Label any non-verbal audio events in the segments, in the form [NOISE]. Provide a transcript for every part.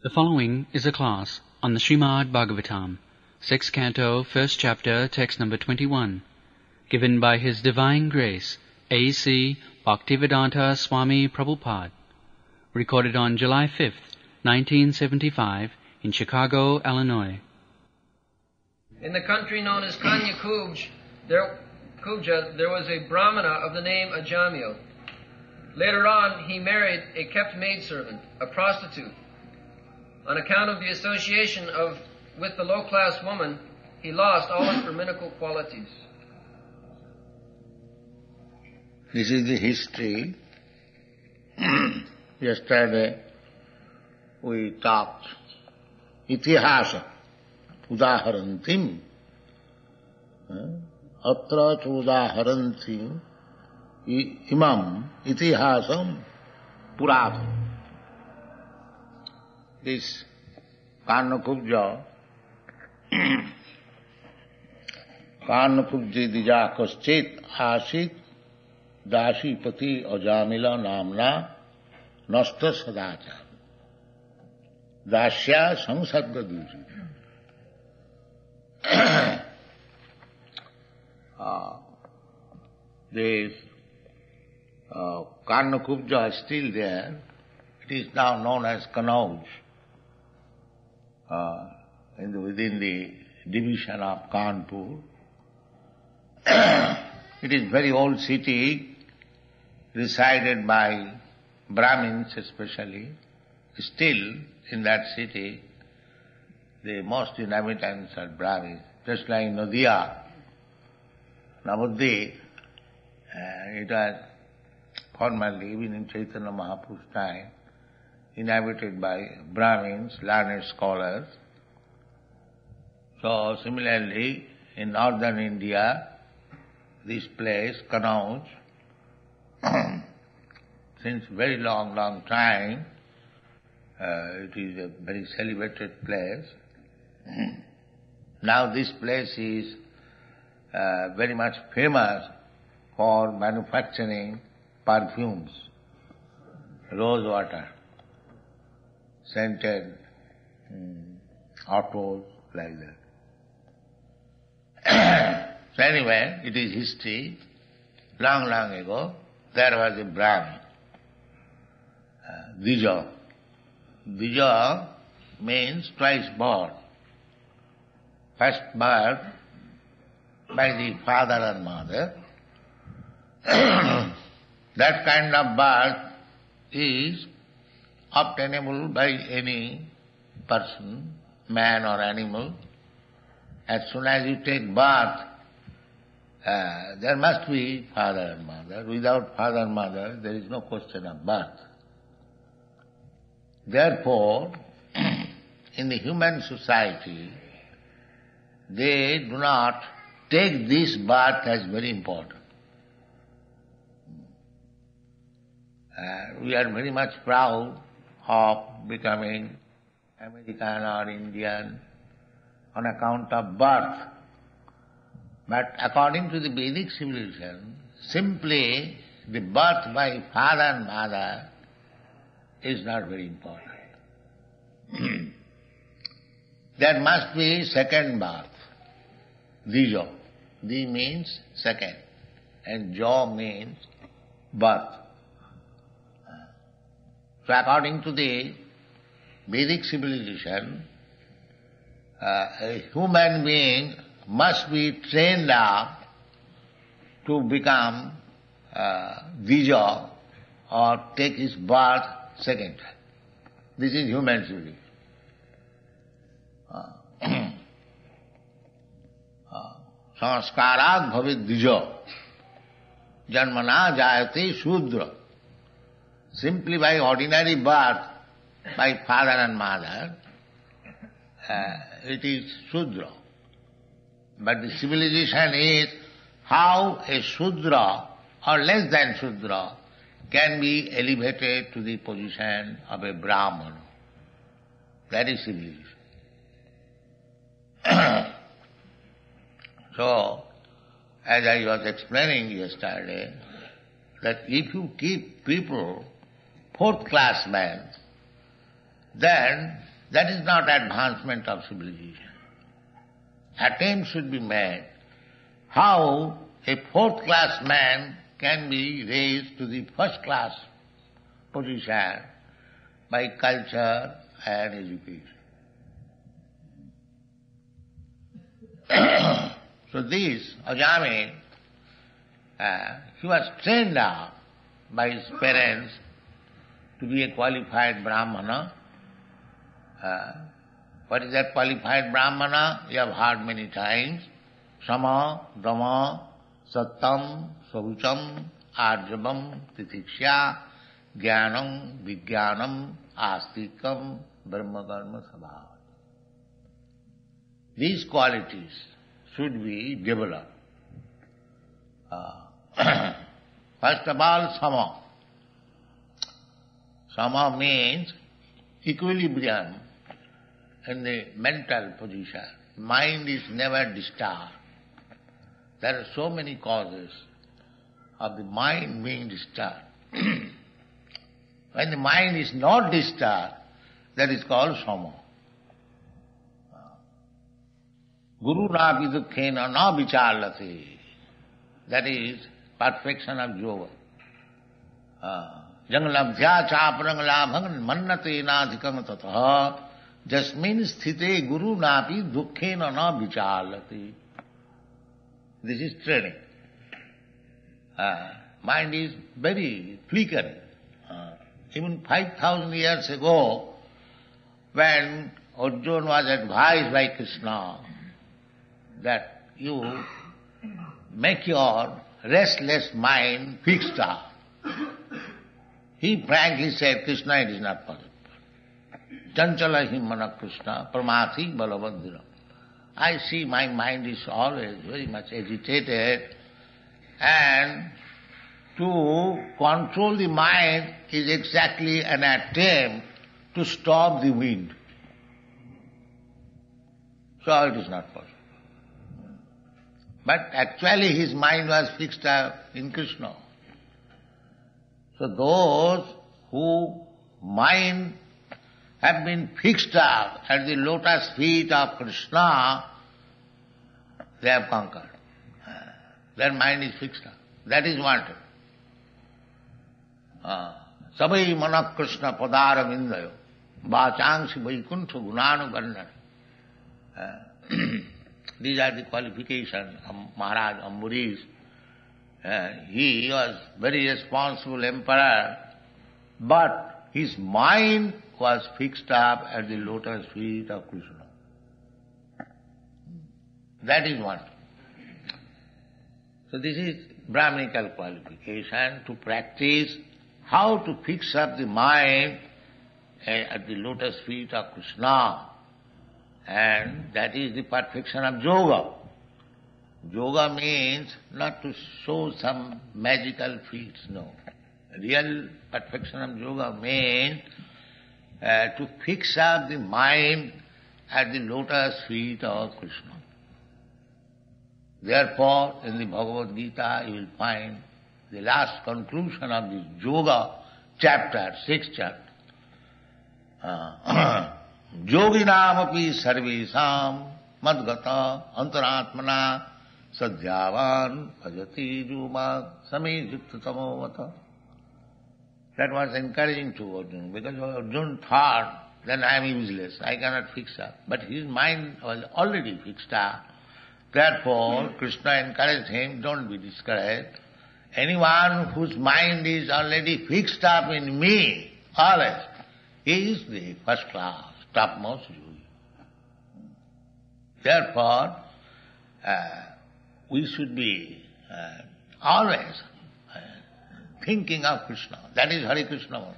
The following is a class on the Srimad Bhagavatam, sixth canto, first chapter, text number 21, given by His Divine Grace, A.C. Bhaktivedanta Swami Prabhupada, recorded on July 5th, 1975, in Chicago, Illinois. In the country known as Kanya Kubj, there, Kubja, there was a Brahmana of the name Ajamil. Later on, he married a kept maidservant, a prostitute. On account of the association of with the low class woman, he lost all his Brahminical qualities. This is the history. [CLEARS THROAT] Yesterday we talked itihasa udaharantim. Eh? Atra chudaharantim imam itihasam puradam. This Karnakubja, Karnakubji dija kaschit asit दासीपति Ajamila नामना नष्ट सदाचार दास्या संसर्ग दूसरी this uh, Karnakubja is still there. It is now known as Kanauj, uh, in the, within the division of Kanpur. [COUGHS] it is very old city, resided by Brahmins especially. Still, in that city, the most inhabitants are Brahmins, just like Nadia, Navadvip, uh, it was formerly, even in Chaitanya Mahaprabhu's time, inhabited by Brahmins, learned scholars. So similarly, in northern India, this place, Kanauj, [COUGHS] since very long, long time, uh, it is a very celebrated place. [COUGHS] now this place is uh, very much famous for manufacturing perfumes, rose water, scented um, autos, like that. [COUGHS] so anyway, it is history. Long, long ago, there was a Brahmin, uh, Dija. Dija means twice born. First birth by the father and mother. [COUGHS] that kind of birth is obtainable by any person, man or animal. As soon as you take birth, uh, there must be father and mother. Without father and mother, there is no question of birth. Therefore, [CLEARS THROAT] in the human society, they do not take this birth as very important. Uh, we are very much proud of becoming American or Indian on account of birth. But according to the Vedic civilization, simply the birth by father and mother is not very important. [CLEARS THROAT] there must be second birth, dijo. Di means second, and jo means birth. So according to the Vedic civilization, uh, a human being must be trained up to become uh, Dija or take his birth second time. This is human civilization. Uh, संस्कारात भवित द्विजो जन्मना जायते शूद्र simply by ordinary birth by father and mother, uh, it is Shudra. But the civilization is how a Shudra or less than Shudra can be elevated to the position of a Brahman. That is civilization. [COUGHS] so, as I was explaining yesterday, that if you keep people fourth class man, then that is not advancement of civilization. Attempt should be made how a fourth class man can be raised to the first class position by culture and education. [COUGHS] so this Ajami, uh, he was trained up by his parents to be a qualified Brahmana. Uh, what is that qualified Brahmana? You have heard many times. Sama, Dhamma, Sattam, Saucham, Arjavam, Titiksha, Jnanam, Vijnanam, Astikam, Brahma Karma Sabha. These qualities should be developed. Uh, first of all, Sama. Sama means equilibrium in the mental position. Mind is never disturbed. There are so many causes of the mind being disturbed. [CLEARS THROAT] when the mind is not disturbed, that is called sama. Guru napi dukkhena na vicharlate. That is perfection of yoga. Jangalabhya chaprang labhang mannate nadhikam tatha jasmin sthite guru napi dukkhena na vicharlate. This is training. Uh, mind is very flickering. Uh, even 5,000 years ago, when Arjuna was advised by Krishna that you make your restless mind fixed up, he frankly said, Krishna, it is not possible. Chanchala himmana Krishna, pramati balavadhira. I see my mind is always very much agitated and to control the mind is exactly an attempt to stop the wind. So it is not possible. But actually his mind was fixed up in Krishna. So those who mind have been fixed up at the lotus feet of Krishna, they have conquered. Their mind is fixed up. That is wanted. Sabai mana Krishna padara vindayo, vachangsi vaikuntha gunanu These are the qualifications of Maharaj Ambarish. Uh, he was very responsible emperor, but his mind was fixed up at the lotus feet of Krishna. That is one. So this is Brahminical qualification to practice how to fix up the mind at the lotus feet of Krishna. And that is the perfection of yoga. Yoga means not to show some magical feats, no. Real perfection of yoga means uh, to fix up the mind at the lotus feet of Krishna. Therefore, in the Bhagavad Gita, you will find the last conclusion of this yoga chapter, sixth chapter. Uh, Yoginamapi sarvesam madgata antaratmana sadhyavan bhajati juma same yukta That was encouraging to Arjuna because Arjuna thought, then I am useless, I cannot fix up. But his mind was already fixed up. Therefore, Krishna encouraged him, don't be discouraged. Anyone whose mind is already fixed up in me, always, he is the first class, topmost yogi. Therefore, uh, we should be uh, always uh, thinking of Krishna. That is Hare Krishna.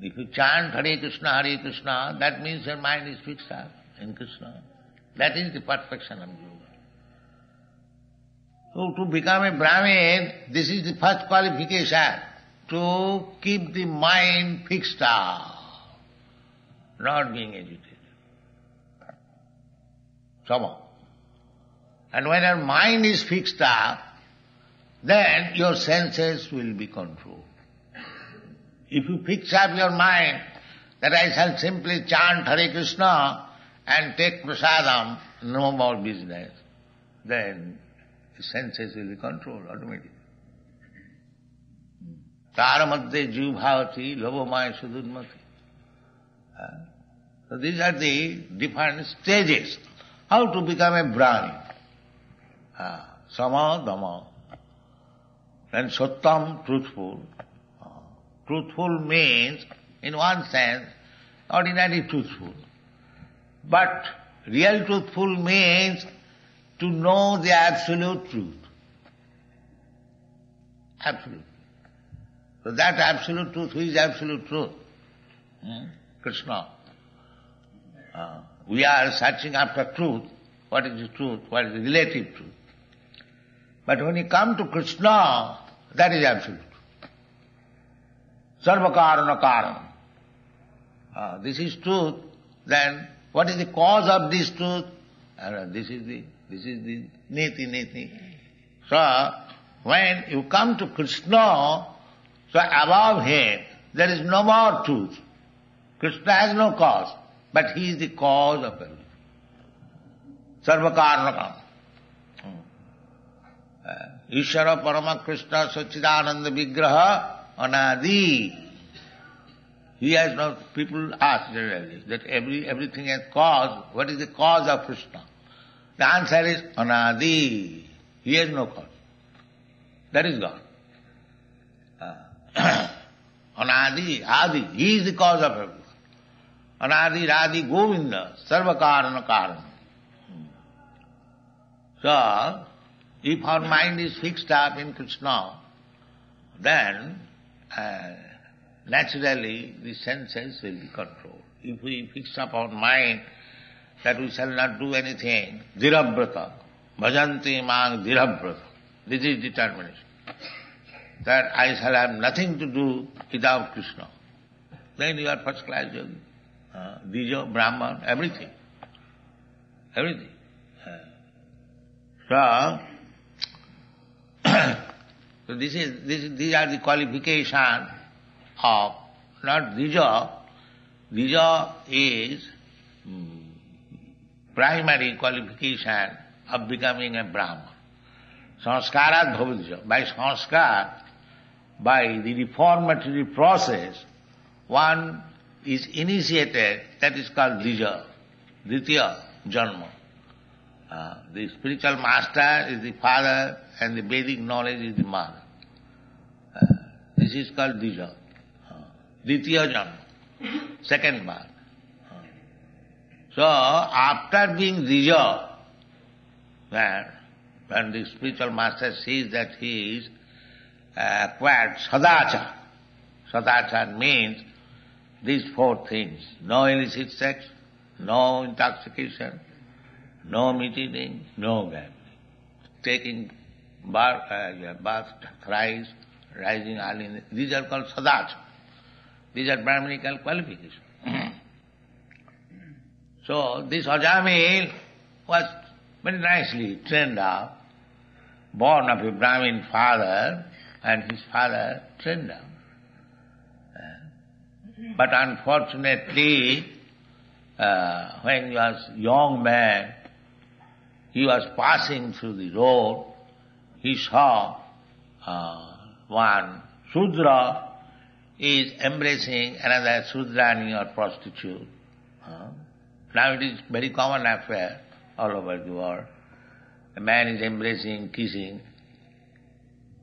If you chant Hare Krishna, Hare Krishna, that means your mind is fixed up in Krishna. That is the perfection of yoga. So to become a Brahmin, this is the first qualification, to keep the mind fixed up, not being agitated. Sama. And when your mind is fixed up, then your senses will be controlled. If you fix up your mind that I shall simply chant Hare Krishna and take prasadam, no more business, then the senses will be controlled automatically. তার মধ্যে জীবভাবতি লোভময় সুদুন্মতি So these are the different stages. How to become a brahmin. Sama, dama. And sattam, truthful. Truthful means, in one sense, ordinary truthful. But real truthful means to know the absolute truth. Absolute. So that absolute truth, who is absolute truth? Hmm? Krishna. Uh, we are searching after truth. What is the truth? What is the relative truth? But when you come to Krishna, that is absolute. Sarvakarana karan. Uh, this is truth. Then what is the cause of this truth? Uh, this is the this is the niti niti. So when you come to Krishna, so above him, there is no more truth. Krishna has no cause, but he is the cause of everything. Sarvakaranakam. ईश्वर परम कृष्ण स्वच्छिदानंद विग्रह अनादि। He has no people that every everything as cause what is the cause of Krishna the answer is अनादि he has no cause that is God अनादि आदि he is the cause of every अनादि राधि गोविंद सर्व कारण कारण if our mind is fixed up in Krishna, then uh, naturally the senses will be controlled. If we fix up our mind that we shall not do anything, dhirabrata, bhajanti mang dhirabrata, this is determination that I shall have nothing to do without Krishna. Then you are first class yogi. Uh, Brahman, everything. Everything. Uh, so, so this is, this, these are the qualification of, not Dija. Dija is um, primary qualification of becoming a Brahman. Sanskarat bhavadija. By sanskar, by the reformatory process, one is initiated, that is called Dija, Ditya Janma. Uh, the spiritual master is the father and the Vedic knowledge is the mother. Uh, this is called Dija. Uh, Ditya Janma, second birth. Uh, so, after being Dija, when, the spiritual master sees that he is acquired sadachar. Sadachar means these four things. No illicit sex, no intoxication, no meat eating, no gambling. Taking bath, uh, bath thrice, rising early the, these are called sadachar. These are Brahminical qualifications. [CLEARS THROAT] so this Ajamil was very nicely trained up, born of a Brahmin father, and his father trained him. But unfortunately, uh, when he was young man, he was passing through the road, he saw uh, one Sudra is embracing another Sudrani or prostitute. Now it is very common affair all over the world. A man is embracing, kissing,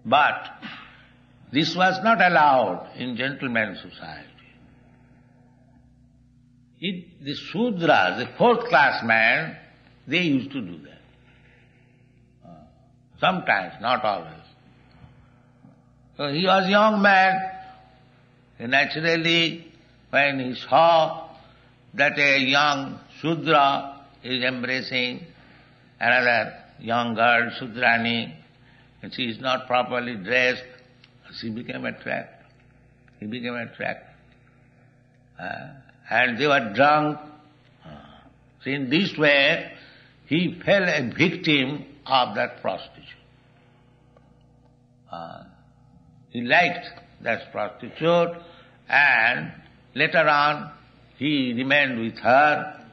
but this was not allowed in gentleman's society. It, the Sudras, the fourth class man, they used to do that. Sometimes, not always. So he was young man. Naturally, when he saw that a young Sudra is embracing another young girl, Sudrani, and she is not properly dressed, she became attracted. He became attracted. Uh, and they were drunk. Uh, so in this way, he fell a victim of that prostitution. Uh, he liked that prostitute and later on he remained with her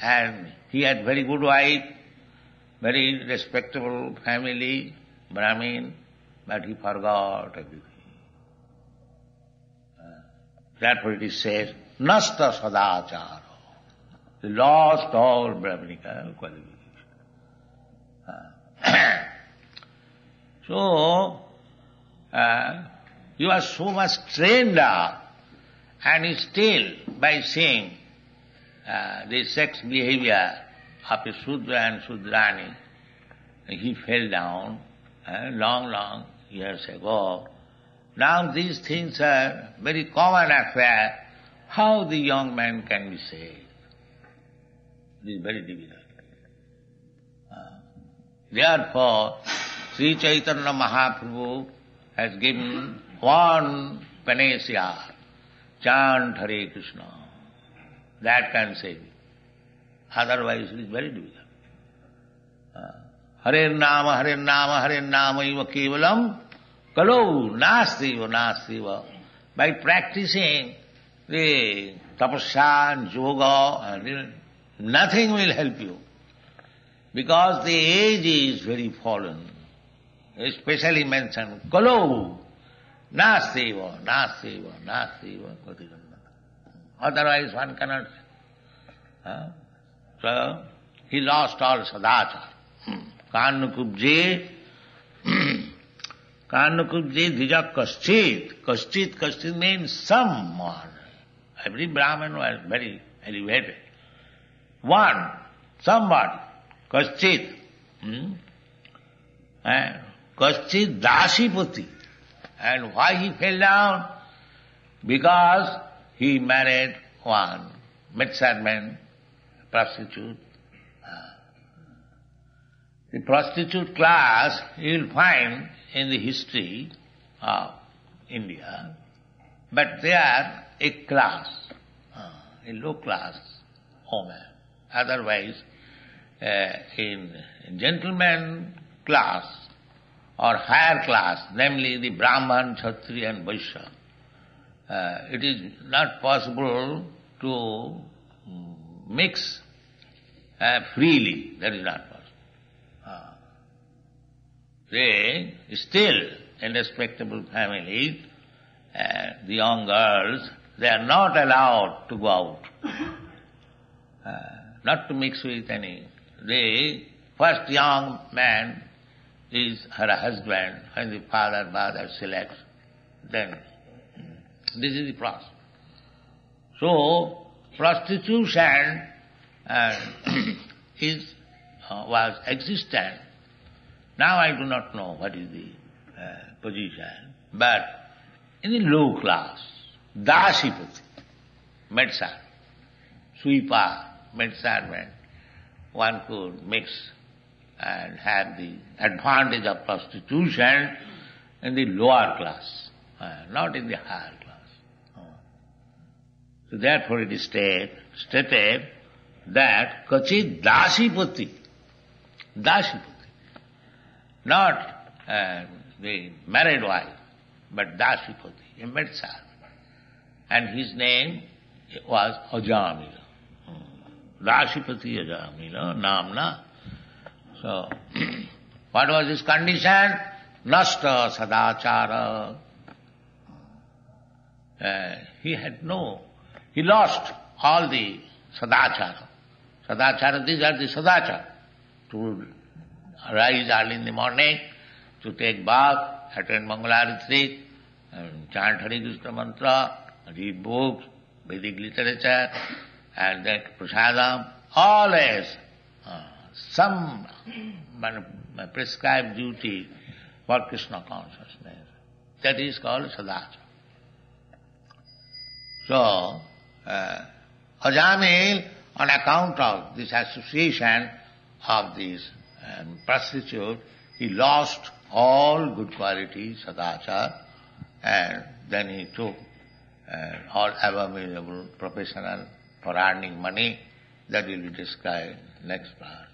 and he had very good wife, very respectable family, Brahmin, but he forgot everything. Uh, therefore it is said, Nasta Sadachara. He lost all Brahminical qualifications. Uh, [COUGHS] so, uh, you are so much trained up and still by seeing uh, the sex behavior of a Sudra and Sudrani, he fell down uh, long, long years ago. Now these things are very common affair. How the young man can be saved? It is very difficult. Uh, therefore, Sri Chaitanya Mahaprabhu has given one panacea, chant Hare Krishna. That can save you. Otherwise it is very difficult. Hare Nama, Hare Nama, Hare Nama iva kevalam kalau nastiva, nastiva. By practicing the tapasya and yoga, nothing will help you. Because the age is very fallen. Especially mentioned, kalau nastiva, nastiva, nastiva, Otherwise one cannot. Huh? So, he lost all sadachar. Hmm. Kanukubje, hmm. Kanukubje dija kaschit. Kaschit, kaschit means someone. Every Brahman was very elevated. One, somebody, kaschit. Hmm? And kaschit dasipati. And why he fell down? Because he married one midsman, prostitute. The prostitute class you will find in the history of India, but they are a class, a low class woman. Otherwise, uh, in gentleman class or higher class, namely the Brahman, Kshatriya and Vaishya, uh, it is not possible to mix uh, freely. That is not possible. Uh, they still in respectable families, uh, the young girls, they are not allowed to go out, uh, not to mix with any. They, first young man is her husband, and the father, mother selects, then this is the process. So, prostitution uh, [COUGHS] is, uh, was existent. Now I do not know what is the uh, position, but in the low class, dasipati, medicine, sweeper, man, one could mix and have the advantage of prostitution in the lower class, uh, not in the higher class. So therefore it is stated, stated that kachit dasipati, dasipati, not uh, the married wife, but dasipati, a maid. And his name was Ajamila. Dasipati Ajamila, Namna. So, what was his condition? Nasta sadachara. Uh, he had no he lost all the sadachara. Sadachara, these are the sadachara. To rise early in the morning, to take bath, attend Mangalarati, chant Hare Krishna mantra, read books, Vedic literature, and that prasadam, always uh, some prescribed duty for Krishna consciousness. That is called sadachara. So, uh, Ajamil, on account of this association of this um, prostitute, he lost all good qualities, sadachar, and then he took uh, all available professional for earning money. That will be described next class.